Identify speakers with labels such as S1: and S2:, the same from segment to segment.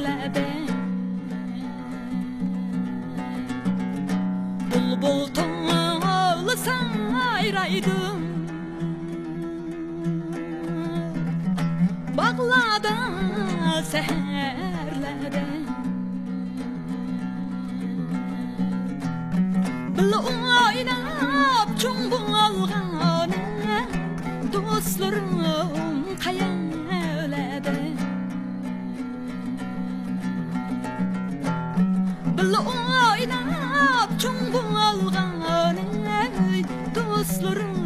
S1: bekle ben Bulbul tonlu ağlasam ayraydım Bağlada seherlerde. Bil oynab çoğun bulğanı Dostlarım kayar.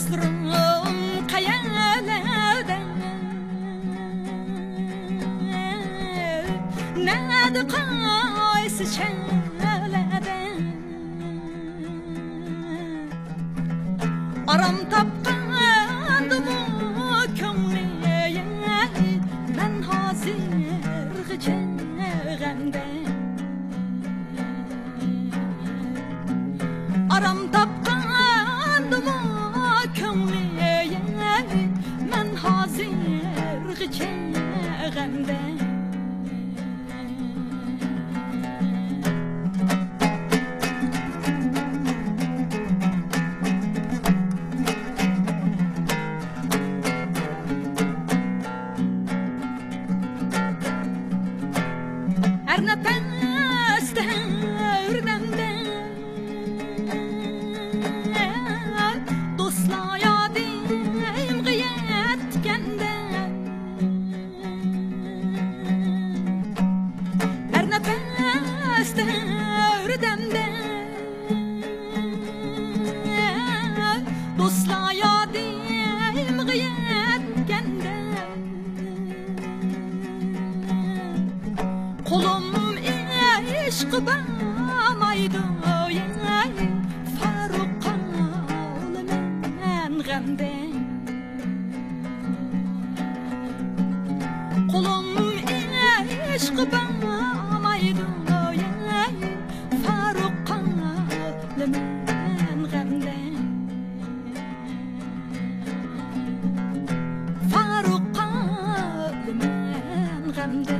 S1: Dostlarım hayalede Nerede kaysı şelede Aram tapqandı bu kömleye Ben hazır gıcağımda Aram tapqandı benden nefeste ürdemde Sunday.